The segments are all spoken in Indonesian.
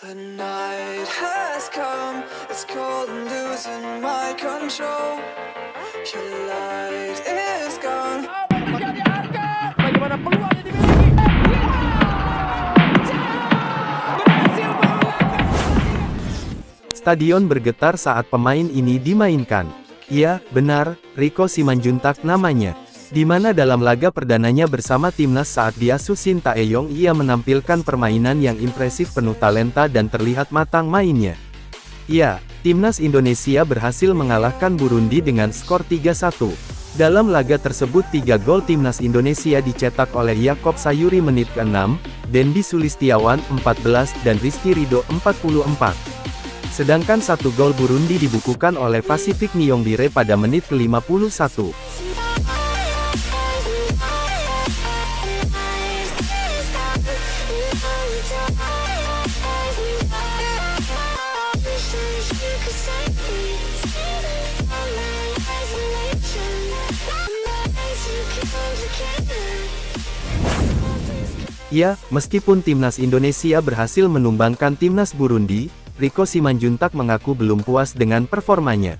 The night has come, it's cold and losing my control. Your light is gone. Bagaimana peluang yang dimiliki? Berhasil mengulangi. Stadion bergetar saat pemain ini dimainkan. Iya, benar, Rico Simanjuntak namanya. Di mana dalam laga perdananya bersama timnas saat diasuh Shin Taeyong ia menampilkan permainan yang impresif penuh talenta dan terlihat matang mainnya. Iya, timnas Indonesia berhasil mengalahkan Burundi dengan skor 3-1. Dalam laga tersebut tiga gol timnas Indonesia dicetak oleh Yakob Sayuri menit ke-6, Dendi Sulistiawan 14 dan Rizky Rido 44. Sedangkan satu gol Burundi dibukukan oleh Pasifik Niyongbire pada menit ke-51. Ya, meskipun timnas Indonesia berhasil menumbangkan timnas Burundi, Rico Simanjuntak mengaku belum puas dengan performanya.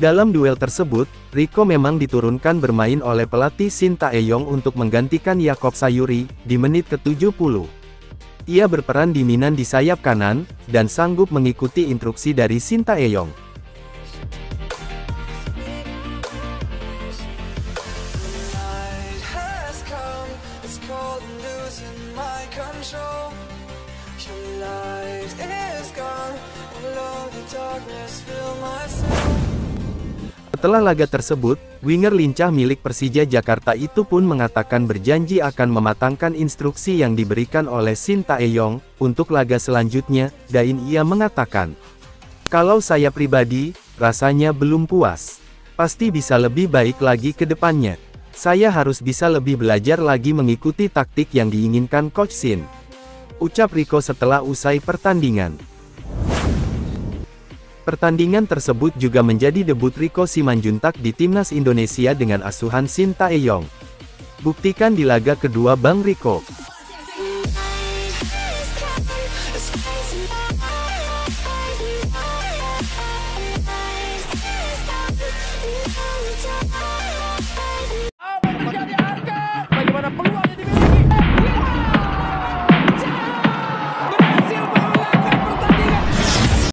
Dalam duel tersebut, Rico memang diturunkan bermain oleh pelatih Shin Taeyong untuk menggantikan Yakob Sayuri, di menit ke-70. Ia berperan dominan di sayap kanan, dan sanggup mengikuti instruksi dari my soul. Setelah laga tersebut, winger lincah milik Persija Jakarta itu pun mengatakan berjanji akan mematangkan instruksi yang diberikan oleh Shin Taeyong, untuk laga selanjutnya, Dain ia mengatakan. Kalau saya pribadi, rasanya belum puas. Pasti bisa lebih baik lagi ke depannya. Saya harus bisa lebih belajar lagi mengikuti taktik yang diinginkan Coach Shin. Ucap Rico setelah usai pertandingan. Pertandingan tersebut juga menjadi debut Rico Simanjuntak di timnas Indonesia dengan asuhan Shin Taeyong. Buktikan di laga kedua Bang Rico.